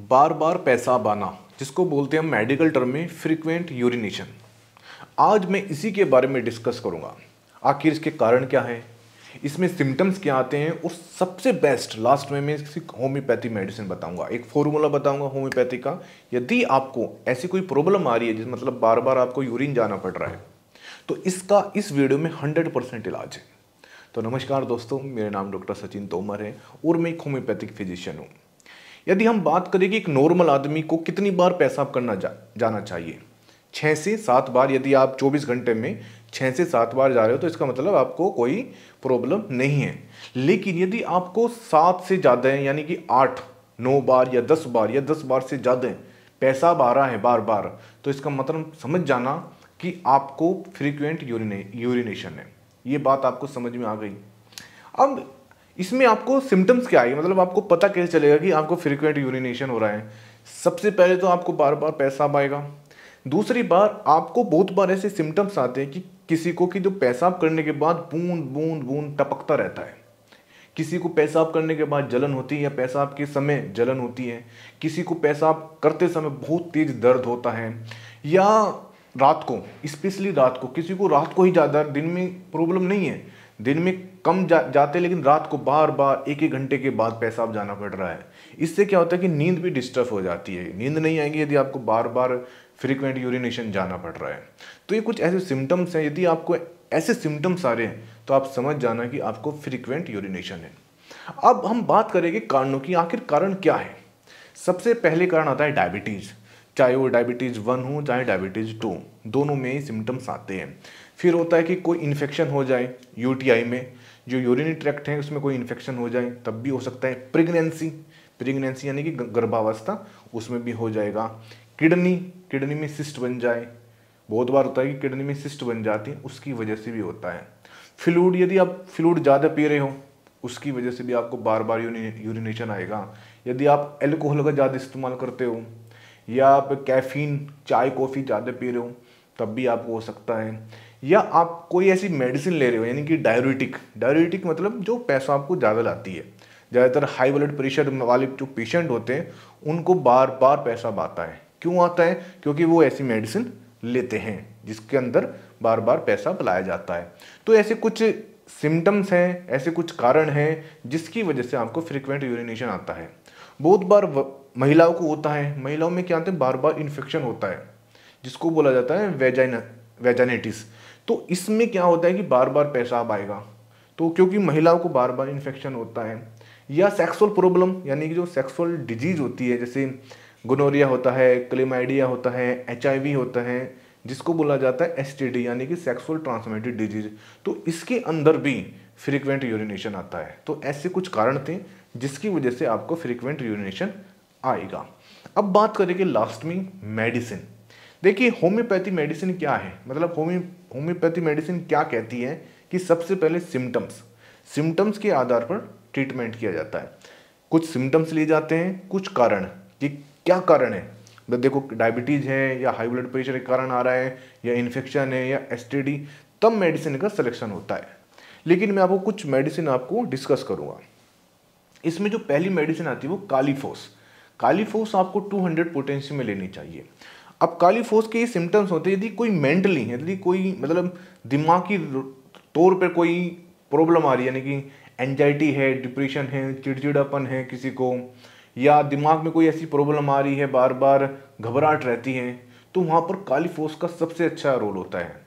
बार बार पेशाब आना जिसको बोलते हैं मेडिकल टर्म में फ्रीक्वेंट यूरिनेशन आज मैं इसी के बारे में डिस्कस करूँगा। आखिर इसके कारण क्या है? इसमें सिम्टम्स क्या आते हैं? और सबसे बेस्ट लास्ट में मैं इसकी होम्योपैथी मेडिसिन बताऊँगा। एक फॉर्मूला बताऊँगा होम्योपैथी का। यदि आपको ऐसी कोई प्रॉब्लम आ रही है, जिस मतलब बार बार आपको यूरिन जाना पड़ रहा है तो इसका इस वीडियो में हंड्रेड परसेंट इलाज है। तो नमस्कार दोस्तों, मेरा नाम डॉक्टर सचिन तोमर है और मैं एक होम्योपैथिक फिजिशियन हूँ। यदि हम बात करें कि एक नॉर्मल आदमी को कितनी बार पेशाब करना जा, जाना चाहिए? छः से सात बार यदि आप 24 घंटे में छः से सात बार जा रहे हो तो इसका मतलब आपको कोई प्रॉब्लम नहीं है। लेकिन यदि आपको सात से ज़्यादा है यानी कि आठ नौ बार या दस बार या दस बार से ज़्यादा पेशाब आ रहा है बार बार तो इसका मतलब समझ जाना कि आपको फ्रीक्वेंट यूरिने यूरिनेशन है। ये बात आपको समझ में आ गई। अब इसमें आपको सिम्टम्स क्या आएँगे? मतलब आपको पता कैसे चलेगा कि आपको फ्रिक्वेंट यूरिनेशन हो रहा है? सबसे पहले तो आपको बार बार पेशाब आएगा। दूसरी बार आपको बहुत बार ऐसे सिम्टम्स आते हैं कि किसी को कि जो पेशाब करने के बाद बूंद बूंद बूंद टपकता रहता है। किसी को पेशाब करने के बाद जलन होती है या पेशाब के समय जलन होती है। किसी को पेशाब करते समय बहुत तेज दर्द होता है। या रात को स्पेशली रात को, किसी को रात को ही ज़्यादा, दिन में प्रॉब्लम नहीं है। दिन में कम जा, जाते लेकिन रात को बार बार एक एक घंटे के बाद पेशाब जाना पड़ रहा है। इससे क्या होता है कि नींद भी डिस्टर्ब हो जाती है। नींद नहीं आएगी यदि आपको बार बार फ्रीक्वेंट यूरिनेशन जाना पड़ रहा है। तो ये कुछ ऐसे सिम्टम्स हैं। यदि आपको ऐसे सिम्टम्स आ रहे हैं तो आप समझ जाना कि आपको फ्रीक्वेंट यूरिनेशन है। अब हम बात करेंगे कारणों की। आखिर कारण क्या है? सबसे पहले कारण आता है डायबिटीज़ चाहे वो डायबिटीज़ वन हो, चाहे डायबिटीज़ टू दोनों में ही सिम्टम्स आते हैं। फिर होता है कि कोई इन्फेक्शन हो जाए यूटीआई में, जो यूरिनी ट्रैक्ट है, उसमें कोई इन्फेक्शन हो जाए, तब भी हो सकता है प्रेगनेंसी प्रेगनेंसी यानी कि गर्भावस्था, उसमें भी हो जाएगा। किडनी किडनी में सिस्ट बन जाए, बहुत बार होता है कि किडनी में सिस्ट बन जाती है, उसकी वजह से भी होता है। फ्लूड यदि आप फ्लूड ज़्यादा पी रहे हो, उसकी वजह से भी आपको बार बार यूरिनेशन आएगा। यदि आप एल्कोहल का ज़्यादा इस्तेमाल करते हो या आप कैफ़ीन, चाय, कॉफ़ी ज़्यादा पी रहे हो, तब भी आपको हो सकता है। या आप कोई ऐसी मेडिसिन ले रहे हो, यानी कि डायरिटिक डायरेटिक मतलब जो पैसा आपको ज़्यादा लाती है। ज़्यादातर हाई ब्लड प्रेशर वाले जो पेशेंट होते हैं, उनको बार बार पैसा आता है। क्यों आता है? क्योंकि वो ऐसी मेडिसिन लेते हैं, जिसके अंदर बार बार पैसा बुलाया जाता है। तो ऐसे कुछ सिम्टम्स हैं, ऐसे कुछ कारण हैं, जिसकी वजह से आपको फ्रिक्वेंट यूरिनेशन आता है। बहुत बार महिलाओं को होता है, महिलाओं में क्या होता है बार बार इन्फेक्शन होता है, जिसको बोला जाता है वेजाइना वेजानेटिस तो इसमें क्या होता है कि बार बार पेशाब आएगा। तो क्योंकि महिलाओं को बार बार इन्फेक्शन होता है, या सेक्सुअल प्रॉब्लम यानी कि जो सेक्सुअल डिज़ीज़ होती है, जैसे गोनोरिया होता है क्लेमाइडिया होता है एचआईवी होता है, जिसको बोला जाता है एसटीडी यानी कि सेक्सुअल ट्रांसमिटेड डिज़ीज़ तो इसके अंदर भी फ्रीक्वेंट यूरिनेशन आता है। तो ऐसे कुछ कारण थे जिसकी वजह से आपको फ्रीक्वेंट यूरिनेशन आएगा। अब बात करेंगे लास्ट में मेडिसिन देखिए होम्योपैथी मेडिसिन क्या है? मतलब होम्यो होम्योपैथी मेडिसिन क्या कहती है कि सबसे पहले सिम्टम्स सिम्टम्स के आधार पर ट्रीटमेंट किया जाता है। कुछ सिम्टम्स लिए जाते हैं, कुछ कारण कि क्या कारण है? मतलब देखो डायबिटीज़ है, या हाई ब्लड प्रेशर के कारण आ रहा है, या इन्फेक्शन है, या एसटीडी तब मेडिसिन का सिलेक्शन होता है। लेकिन मैं आपको कुछ मेडिसिन आपको डिस्कस करूँगा। इसमें जो पहली मेडिसिन आती है वो कालीफोस। कालीफोस आपको 200 पोटेंसी में लेनी चाहिए। अब कालीफोस के ये सिम्टम्स होते हैं, यदि कोई मेंटली यदि कोई मतलब दिमागी तौर पर कोई प्रॉब्लम आ रही है, यानी कि एंजाइटी है डिप्रेशन है, चिड़चिड़ापन है किसी को, या दिमाग में कोई ऐसी प्रॉब्लम आ रही है बार बार घबराहट रहती है तो वहाँ पर कालीफोस का सबसे अच्छा रोल होता है।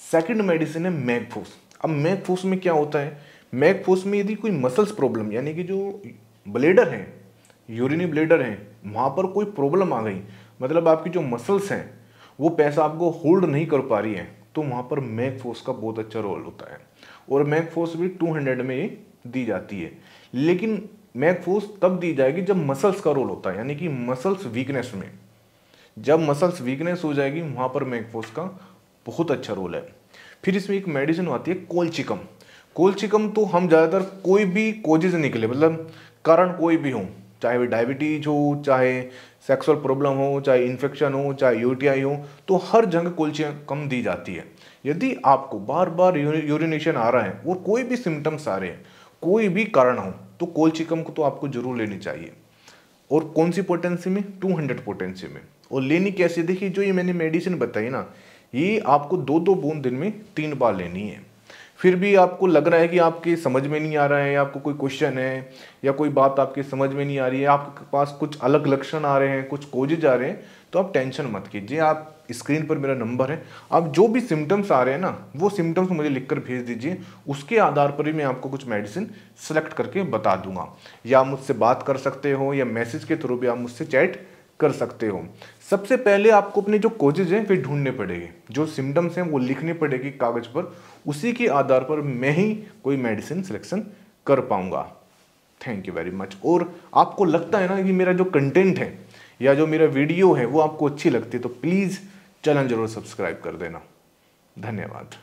सेकंड मेडिसिन है मैगफोस अब मैगफोस में क्या होता है? मैगफोस में यदि कोई मसल्स प्रॉब्लम यानी कि जो ब्लेडर है यूरिनी ब्लेडर है, वहाँ पर कोई प्रॉब्लम आ गई। मतलब आपकी जो मसल्स हैं, वो पैसा आपको होल्ड नहीं कर पा रही है तो वहाँ पर मैक फोर्स का बहुत अच्छा रोल होता है। और मैक फोर्स भी 200 में दी जाती है। लेकिन मैक फोर्स तब दी जाएगी जब मसल्स का रोल होता है, यानी कि मसल्स वीकनेस में। जब मसल्स वीकनेस हो जाएगी, वहाँ पर मैक फोर्स का बहुत अच्छा रोल है। फिर इसमें एक मेडिसिन आती है, कोलचिकम। कोलचिकम तो हम ज़्यादातर कोई भी कोजेज निकले मतलब कारण कोई भी हो चाहे वो डायबिटीज़ हो, चाहे सेक्सुअल प्रॉब्लम हो, चाहे इन्फेक्शन हो, चाहे यूटीआई हो तो हर जगह कुलचियाँ कम दी जाती है। यदि आपको बार बार यूरिनेशन आ रहा है और कोई भी सिम्टम्स आ रहे हैं, कोई भी कारण हो तो कोलचिकम को तो आपको ज़रूर लेनी चाहिए। और कौन सी पोटेंसी में? 200 पोटेंसी में। और लेनी कैसे देखिए, जो ये मैंने मेडिसिन बताई ना, ये आपको दो दो बूंद दिन में तीन बार लेनी है। फिर भी आपको लग रहा है कि आपके समझ में नहीं आ रहा है, या आपको कोई क्वेश्चन है, या कोई बात आपके समझ में नहीं आ रही है, आपके पास कुछ अलग लक्षण आ रहे हैं, कुछ कोजेज आ रहे हैं तो आप टेंशन मत कीजिए। आप स्क्रीन पर मेरा नंबर है। आप जो भी सिम्टम्स आ रहे हैं ना, वो सिम्टम्स मुझे लिखकर भेज दीजिए। उसके आधार पर ही मैं आपको कुछ मेडिसिन सेलेक्ट करके बता दूँगा। या मुझसे बात कर सकते हो, या मैसेज के थ्रू भी आप मुझसे चैट कर सकते हो। सबसे पहले आपको अपने जो कोजेज हैं, फिर ढूँढने पड़ेंगे। जो सिम्टम्स हैं, वो लिखने पड़ेगी कागज़ पर। उसी के आधार पर मैं ही कोई मेडिसिन सिलेक्शन कर पाऊँगा। थैंक यू वेरी मच और आपको लगता है ना कि मेरा जो कंटेंट है, या जो मेरा वीडियो है, वो आपको अच्छी लगती है तो प्लीज़ चैनल ज़रूर सब्सक्राइब कर देना। धन्यवाद।